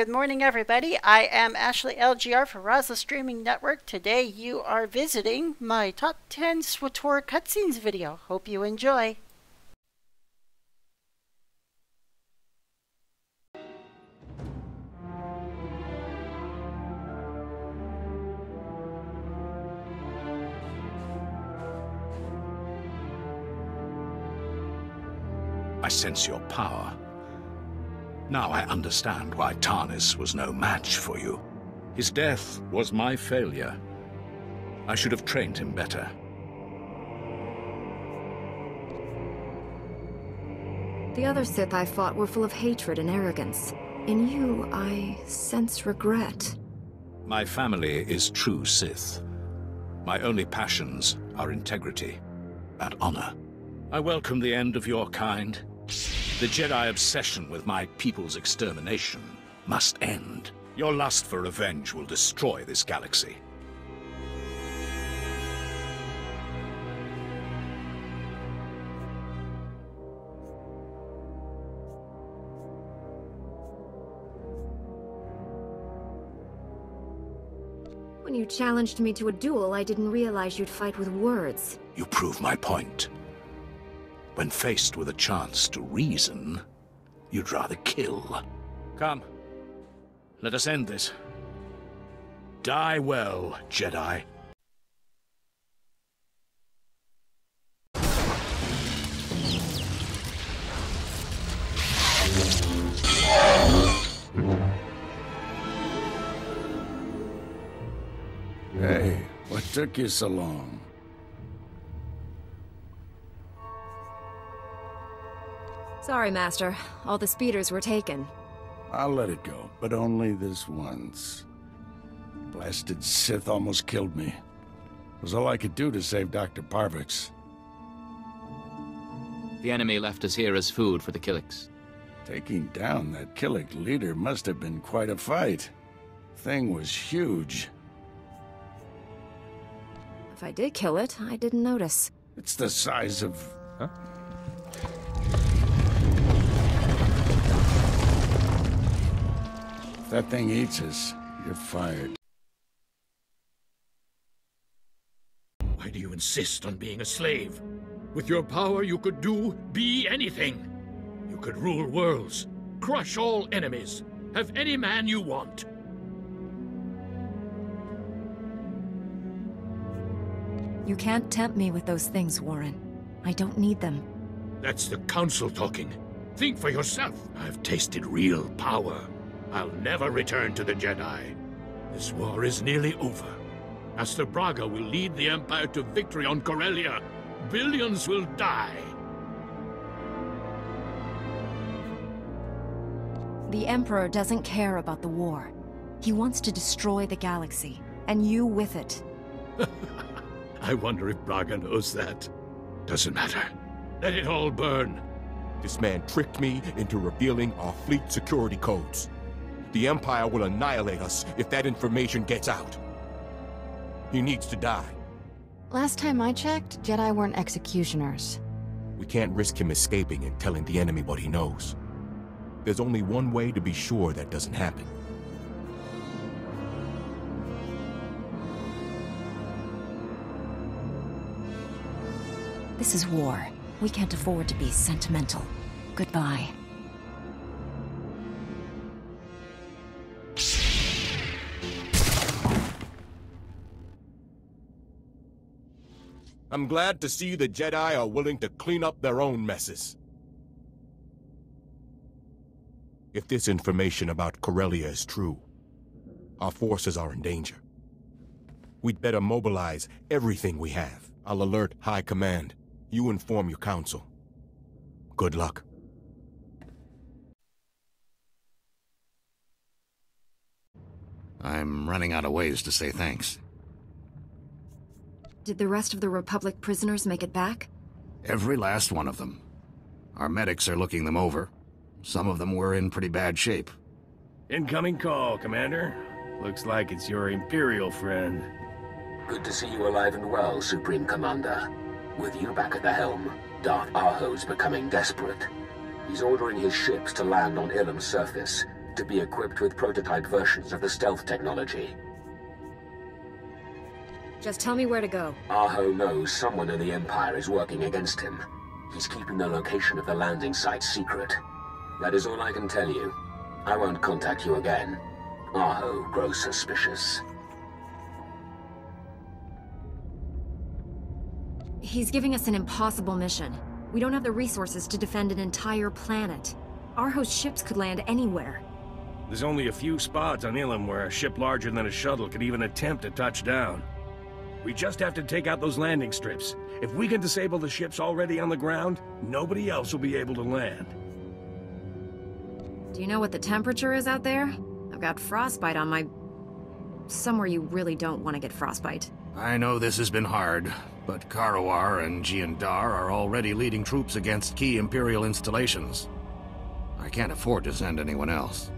Good morning, everybody. I am Ashley LGR for Rosyla Streaming Network. Today you are visiting my top 10 SWTOR cutscenes video. Hope you enjoy. I sense your power. Now I understand why Tarnis was no match for you. His death was my failure. I should have trained him better. The other Sith I fought were full of hatred and arrogance. In you, I sense regret. My family is true Sith. My only passions are integrity and honor. I welcome the end of your kind. The Jedi obsession with my people's extermination must end. Your lust for revenge will destroy this galaxy. When you challenged me to a duel, I didn't realize you'd fight with words. You prove my point. When faced with a chance to reason, you'd rather kill. Come. Let us end this. Die well, Jedi. Hey, what took you so long? Sorry, Master. All the speeders were taken. I'll let it go, but only this once. Blasted Sith almost killed me. It was all I could do to save Dr. Parvix. The enemy left us here as food for the Killiks. Taking down that Killik leader must have been quite a fight. Thing was huge. If I did kill it, I didn't notice. It's the size of... Huh? If that thing eats us, you're fired. Why do you insist on being a slave? With your power, you could do, be anything. You could rule worlds, crush all enemies, have any man you want. You can't tempt me with those things, Warren. I don't need them. That's the Council talking. Think for yourself. I've tasted real power. I'll never return to the Jedi. This war is nearly over. Master Braga will lead the Empire to victory on Corellia. Billions will die. The Emperor doesn't care about the war. He wants to destroy the galaxy, and you with it. I wonder if Braga knows that. Doesn't matter. Let it all burn. This man tricked me into revealing our fleet security codes. The Empire will annihilate us if that information gets out. He needs to die. Last time I checked, Jedi weren't executioners. We can't risk him escaping and telling the enemy what he knows. There's only one way to be sure that doesn't happen. This is war. We can't afford to be sentimental. Goodbye. I'm glad to see the Jedi are willing to clean up their own messes. If this information about Corellia is true, our forces are in danger. We'd better mobilize everything we have. I'll alert High Command. You inform your council. Good luck. I'm running out of ways to say thanks. Did the rest of the Republic prisoners make it back? Every last one of them. Our medics are looking them over. Some of them were in pretty bad shape. Incoming call, Commander. Looks like it's your Imperial friend. Good to see you alive and well, Supreme Commander. With you back at the helm, Darth Aho's becoming desperate. He's ordering his ships to land on Ilum's surface, to be equipped with prototype versions of the stealth technology. Just tell me where to go. Aho knows someone in the Empire is working against him. He's keeping the location of the landing site secret. That is all I can tell you. I won't contact you again. Aho grows suspicious. He's giving us an impossible mission. We don't have the resources to defend an entire planet. Arho's ships could land anywhere. There's only a few spots on Ilum where a ship larger than a shuttle could even attempt to touch down. We just have to take out those landing strips. If we can disable the ships already on the ground, nobody else will be able to land. Do you know what the temperature is out there? I've got frostbite on my... Somewhere you really don't want to get frostbite. I know this has been hard, but Karowar and Jiandar are already leading troops against key Imperial installations. I can't afford to send anyone else.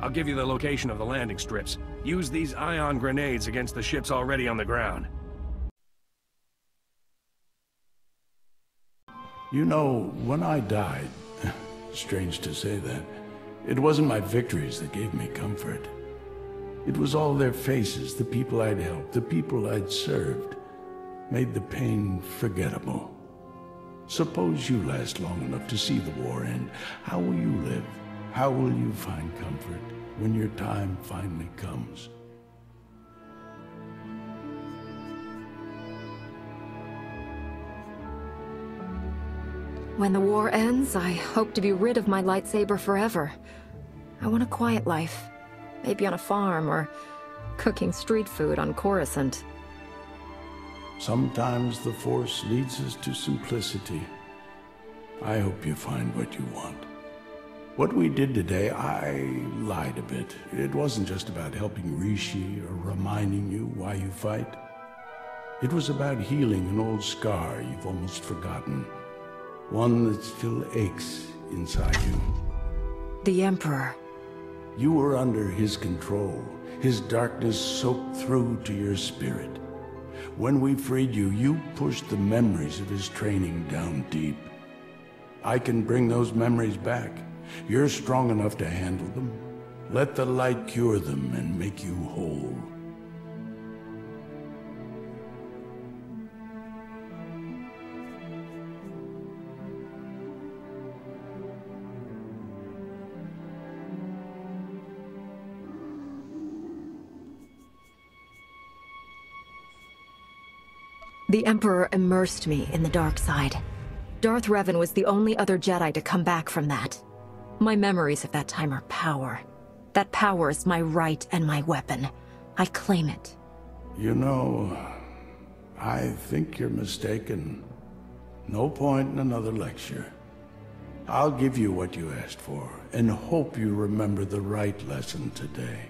I'll give you the location of the landing strips. Use these ion grenades against the ships already on the ground. You know, when I died, strange to say that, it wasn't my victories that gave me comfort. It was all their faces, the people I'd helped, the people I'd served, made the pain forgettable. Suppose you last long enough to see the war end. How will you live? How will you find comfort when your time finally comes? When the war ends, I hope to be rid of my lightsaber forever. I want a quiet life. Maybe on a farm or cooking street food on Coruscant. Sometimes the Force leads us to simplicity. I hope you find what you want. What we did today, I lied a bit. It wasn't just about helping Rishi or reminding you why you fight. It was about healing an old scar you've almost forgotten. One that still aches inside you. The Emperor. You were under his control. His darkness soaked through to your spirit. When we freed you, you pushed the memories of his training down deep. I can bring those memories back. You're strong enough to handle them. Let the light cure them and make you whole. The Emperor immersed me in the dark side. Darth Revan was the only other Jedi to come back from that. My memories of that time are power. That power is my right and my weapon. I claim it. You know, I think you're mistaken. No point in another lecture. I'll give you what you asked for, and hope you remember the right lesson today.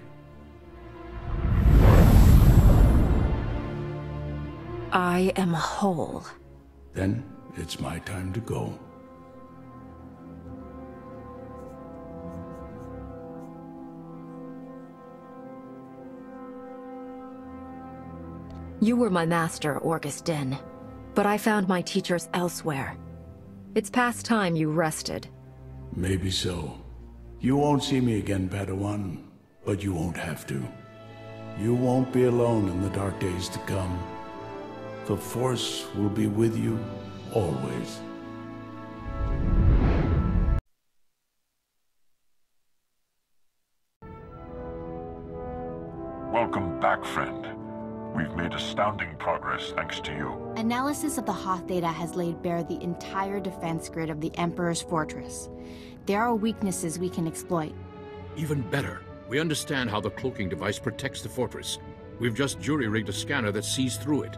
I am whole. Then it's my time to go. You were my master, Orgus Din, but I found my teachers elsewhere. It's past time you rested. Maybe so. You won't see me again, Padawan, but you won't have to. You won't be alone in the dark days to come. The Force will be with you always. Astounding progress thanks to you. Analysis of the Hoth data has laid bare the entire defense grid of the Emperor's fortress. There are weaknesses we can exploit. Even better, we understand how the cloaking device protects the fortress. We've just jury-rigged a scanner that sees through it.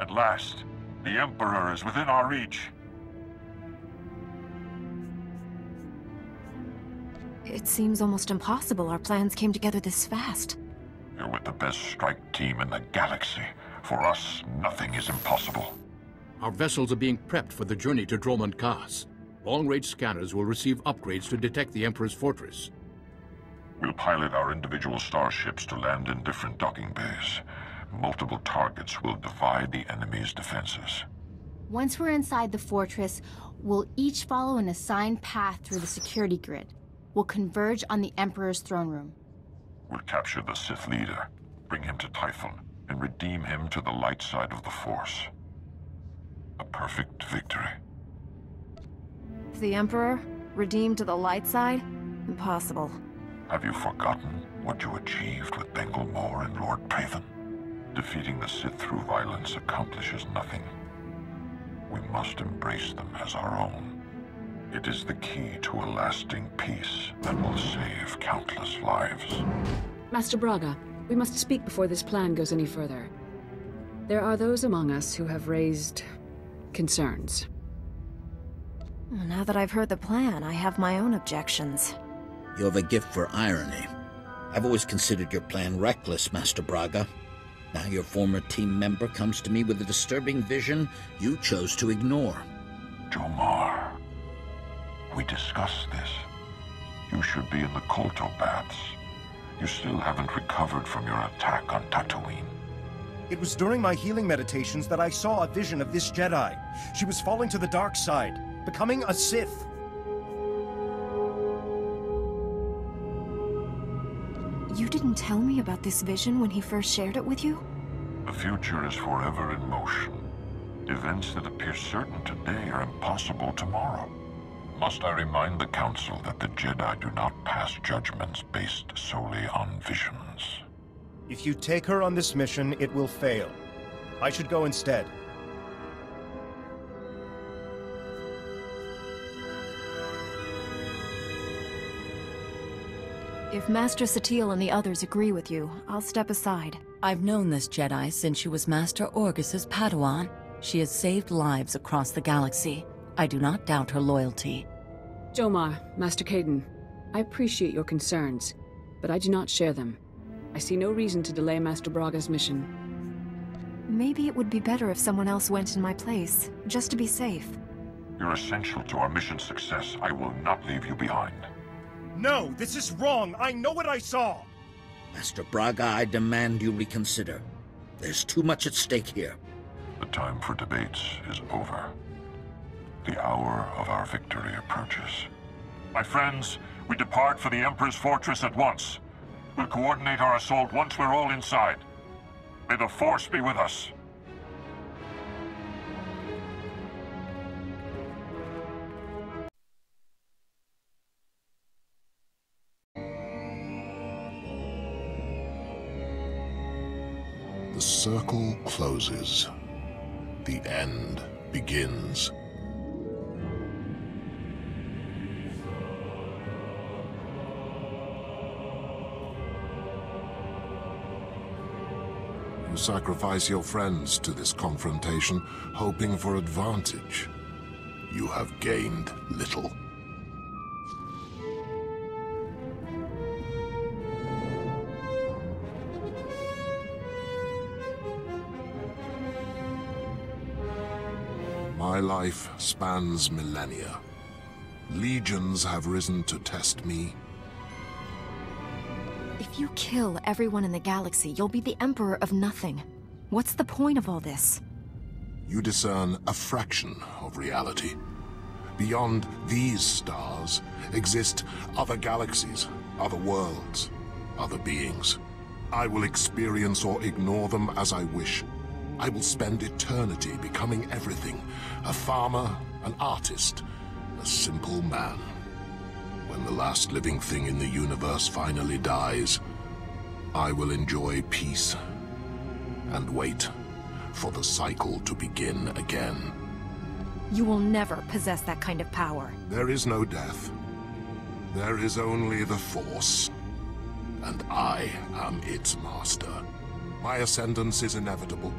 At last, the Emperor is within our reach. It seems almost impossible our plans came together this fast. You're with the best strike team in the galaxy. For us, nothing is impossible. Our vessels are being prepped for the journey to Dromund Kaas. Long-range scanners will receive upgrades to detect the Emperor's fortress. We'll pilot our individual starships to land in different docking bays. Multiple targets will divide the enemy's defenses. Once we're inside the fortress, we'll each follow an assigned path through the security grid. We'll converge on the Emperor's throne room. We'll capture the Sith leader, bring him to Tython, and redeem him to the light side of the Force. A perfect victory. The Emperor? Redeemed to the light side? Impossible. Have you forgotten what you achieved with Bengel Morr and Lord Praven? Defeating the Sith through violence accomplishes nothing. We must embrace them as our own. It is the key to a lasting peace that will save countless lives. Master Braga, we must speak before this plan goes any further. There are those among us who have raised... concerns. Now that I've heard the plan, I have my own objections. You have a gift for irony. I've always considered your plan reckless, Master Braga. Now your former team member comes to me with a disturbing vision you chose to ignore. Jomar, we discussed this. You should be in the Kolto baths. You still haven't recovered from your attack on Tatooine. It was during my healing meditations that I saw a vision of this Jedi. She was falling to the dark side, becoming a Sith. You didn't tell me about this vision when he first shared it with you? The future is forever in motion. Events that appear certain today are impossible tomorrow. Must I remind the Council that the Jedi do not pass judgments based solely on visions? If you take her on this mission, it will fail. I should go instead. If Master Satele and the others agree with you, I'll step aside. I've known this Jedi since she was Master Orgus's Padawan. She has saved lives across the galaxy. I do not doubt her loyalty. Jomar, Master Kaedan, I appreciate your concerns, but I do not share them. I see no reason to delay Master Braga's mission. Maybe it would be better if someone else went in my place, just to be safe. You're essential to our mission's success. I will not leave you behind. No, this is wrong. I know what I saw. Master Braga, I demand you reconsider. There's too much at stake here. The time for debates is over. The hour of our victory approaches. My friends, we depart for the Emperor's fortress at once. We'll coordinate our assault once we're all inside. May the Force be with us. The circle closes. The end begins. Sacrifice your friends to this confrontation, hoping for advantage. You have gained little. My life spans millennia. Legions have risen to test me. You kill everyone in the galaxy, you'll be the Emperor of nothing. What's the point of all this? You discern a fraction of reality. Beyond these stars exist other galaxies, other worlds, other beings. I will experience or ignore them as I wish. I will spend eternity becoming everything. A farmer, an artist, a simple man. When the last living thing in the universe finally dies, I will enjoy peace and wait for the cycle to begin again. You will never possess that kind of power. There is no death. There is only the Force. And I am its master. My ascendance is inevitable.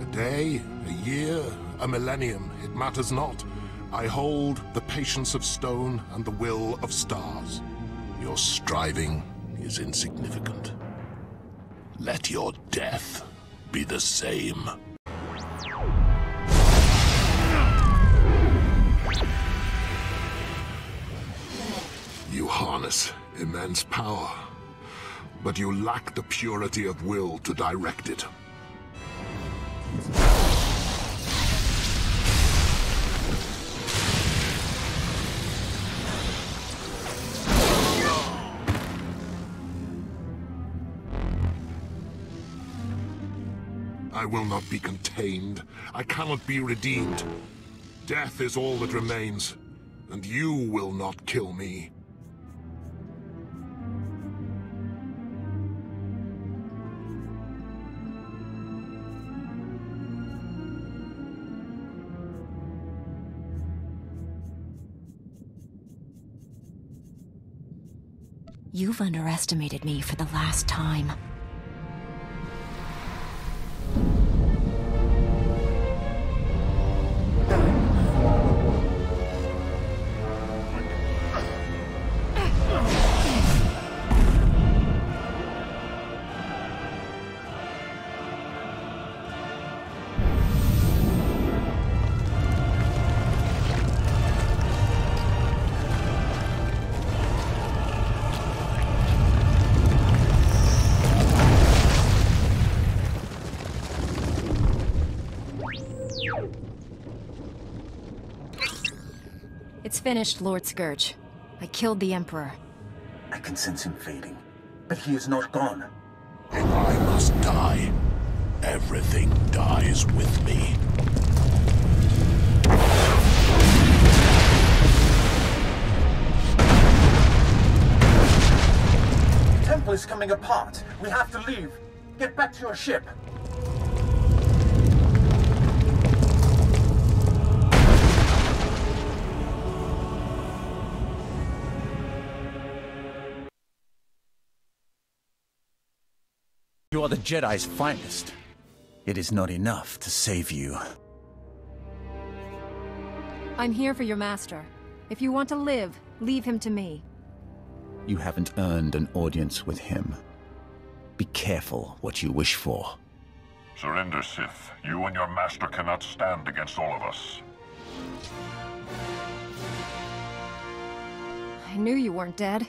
A day, a year, a millennium, it matters not. I hold the patience of stone and the will of stars. Your striving is insignificant. Let your death be the same. You harness immense power, but you lack the purity of will to direct it. I will not be contained. I cannot be redeemed. Death is all that remains, and you will not kill me. You've underestimated me for the last time. It's finished, Lord Scourge. I killed the Emperor. I can sense him fading, but he is not gone. If I must die, everything dies with me. The temple is coming apart. We have to leave. Get back to your ship. Are the Jedi's finest. It is not enough to save you. I'm here for your master. If you want to live, leave him to me. You haven't earned an audience with him. Be careful what you wish for. Surrender, Sith. You and your master cannot stand against all of us. I knew you weren't dead.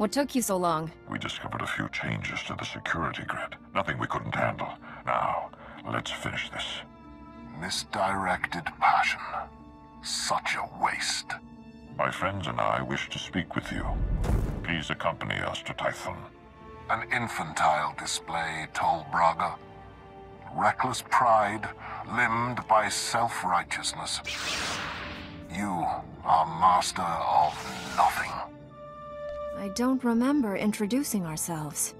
What took you so long? We discovered a few changes to the security grid. Nothing we couldn't handle. Now, let's finish this. Misdirected passion. Such a waste. My friends and I wish to speak with you. Please accompany us to Tython. An infantile display, Tol Braga. Reckless pride, limbed by self-righteousness. You are master of nothing. I don't remember introducing ourselves.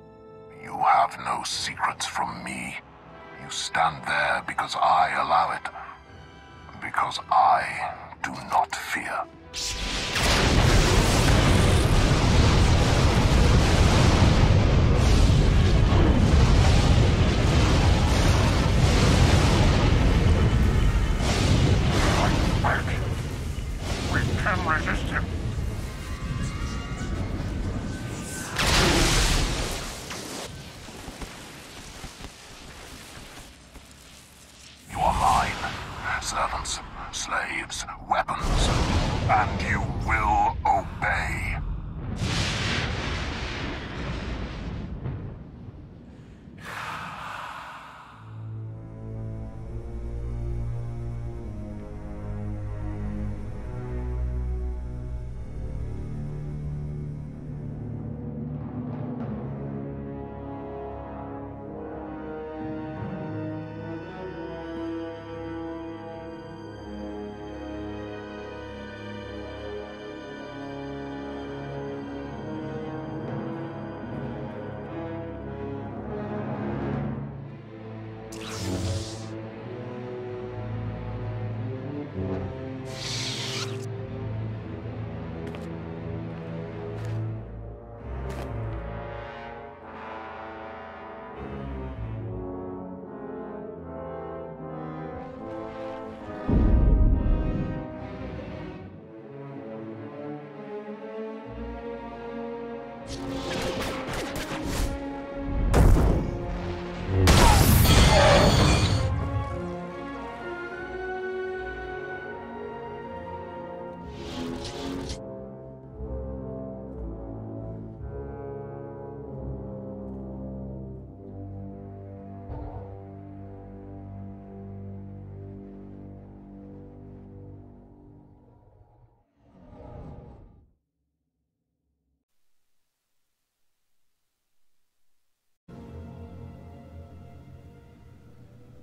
You have no secrets from me. You stand there because I allow it. Because I do not fear.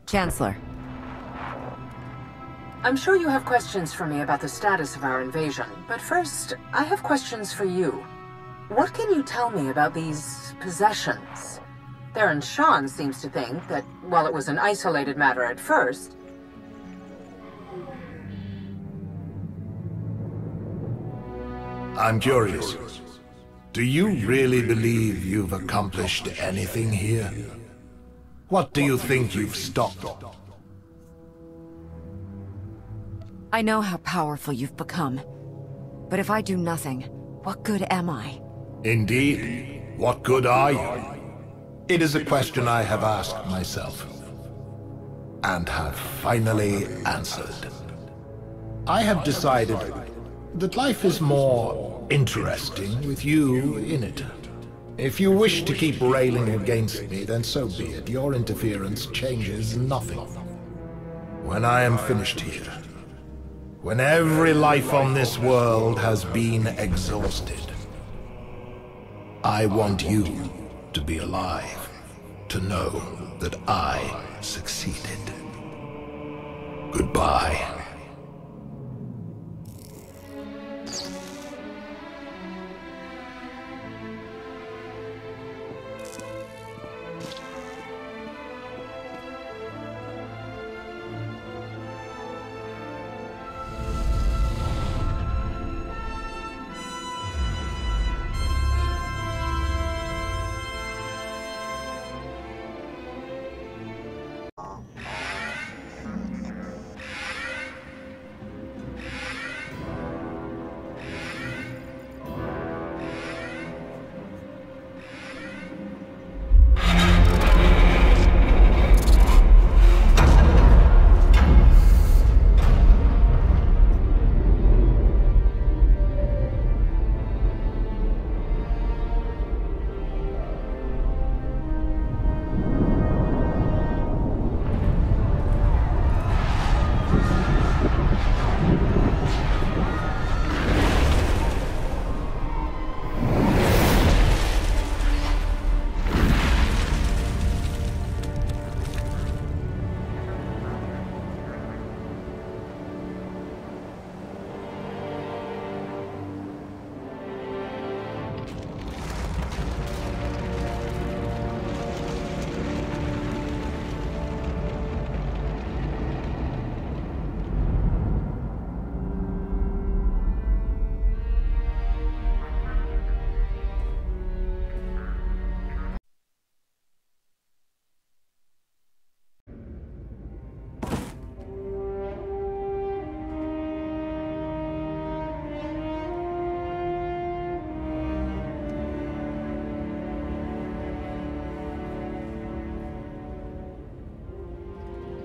Chancellor. I'm sure you have questions for me about the status of our invasion, but first, I have questions for you. What can you tell me about these possessions? Theron Shan seems to think that, while it was an isolated matter at first, I'm curious. Do you really believe you've accomplished anything here? What do you think you've stopped? I know how powerful you've become. But if I do nothing, what good am I? Indeed. What good are you? It is a question I have asked myself. And have finally answered. I have decided that life is more interesting with you in it. If you wish to keep railing against me, then so be it. Your interference changes nothing. When I am finished here, when every life on this world has been exhausted, I want you to be alive, to know that I succeeded. Goodbye.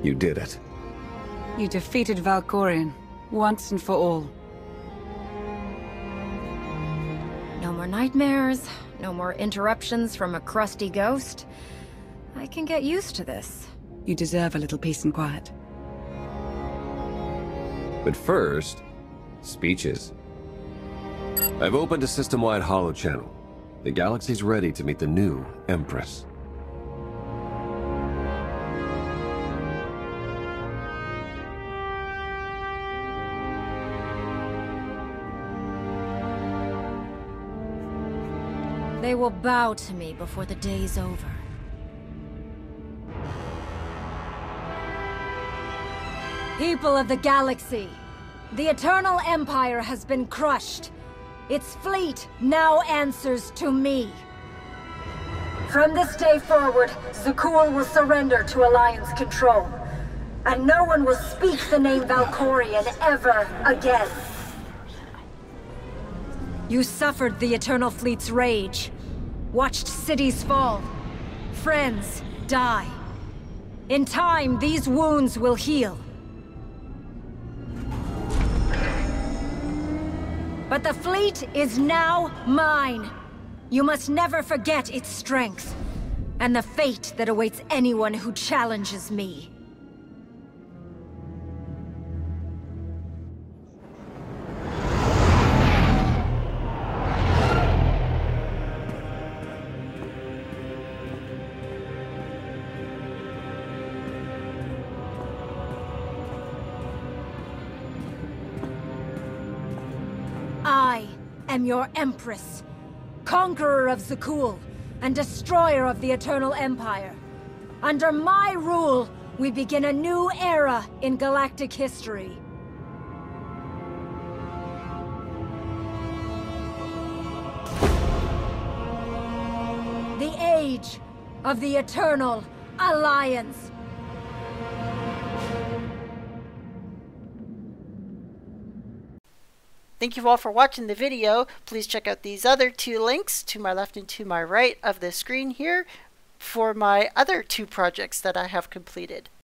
You did it. You defeated Valkorion, once and for all. No more nightmares, no more interruptions from a crusty ghost. I can get used to this. You deserve a little peace and quiet. But first, speeches. I've opened a system-wide holo channel. The galaxy's ready to meet the new Empress. Will bow to me before the day's over. People of the galaxy, the Eternal Empire has been crushed. Its fleet now answers to me. From this day forward, Zakuul will surrender to Alliance control. And no one will speak the name Valkorion ever again. You suffered the Eternal Fleet's rage. Watched cities fall. Friends die. In time, these wounds will heal. But the fleet is now mine. You must never forget its strength, and the fate that awaits anyone who challenges me. Am your Empress, conqueror of Zakuul, and destroyer of the Eternal Empire. Under my rule, we begin a new era in galactic history. The Age of the Eternal Alliance. Thank you all for watching the video. Please check out these other two links to my left and to my right of the screen here for my other two projects that I have completed.